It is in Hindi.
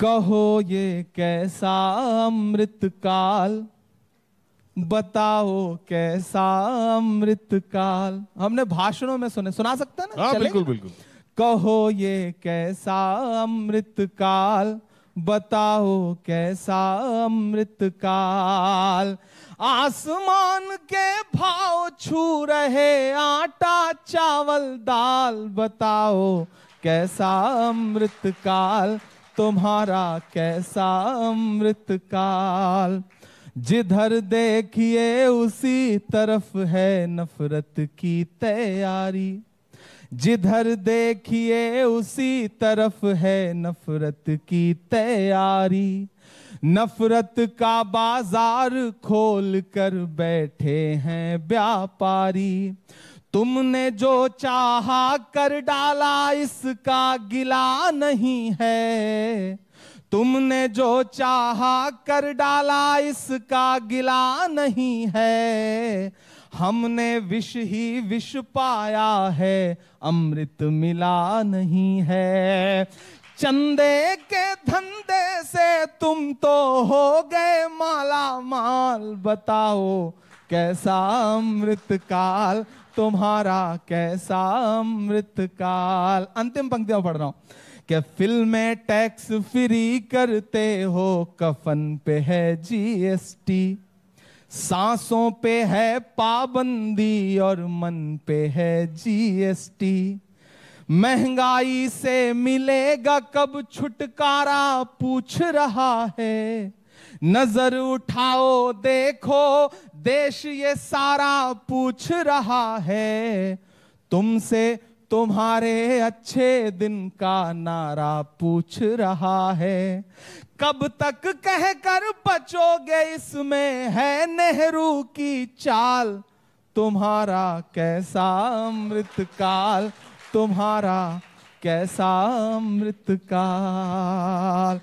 कहो ये कैसा अमृत काल बताओ कैसा अमृत काल हमने भाषणों में सुने सुना सकते हैं ना? हाँ बिल्कुल बिल्कुल। कहो ये कैसा अमृत काल बताओ कैसा अमृत काल आसमान के भाव छू रहे आटा चावल दाल। बताओ कैसा अमृत काल तुम्हारा कैसा अमृत काल जिधर देखिए उसी तरफ़ है नफरत की तैयारी। जिधर देखिए उसी तरफ़ है नफरत की तैयारी। नफरत का बाज़ार खोल कर बैठे हैं व्यापारी। तुमने जो चाहा कर डाला, इसका गिला नहीं है। तुमने जो चाहा कर डाला, इसका गिला नहीं है। हमने विष ही विष पाया है, अमृत मिला नहीं है। चंदे के धंधे से तुम तो हो गए, माला माल बताओ, कैसा अमृत काल तुम्हारा कैसा अमृत काल अंतिम पंक्तियाँ पढ़ रहा हूँ। क्या फ़िल्में टैक्स फ्री करते हो? कफन पे है जीएसटी सांसों पे है पाबंदी और मन पे है जीएसटी महँगाई से मिलेगा कब छुटकारा? पूछ रहा है। नज़र उठाओ, देखो, देश ये सारा पूछ रहा है। तुमसे तुम्हारे अच्छे दिन का नारा पूछ रहा है। कब तक कह कर बचोगे इसमें है नेहरू की चाल? तुम्हारा कैसा अमृत काल तुम्हारा कैसा अमृत काल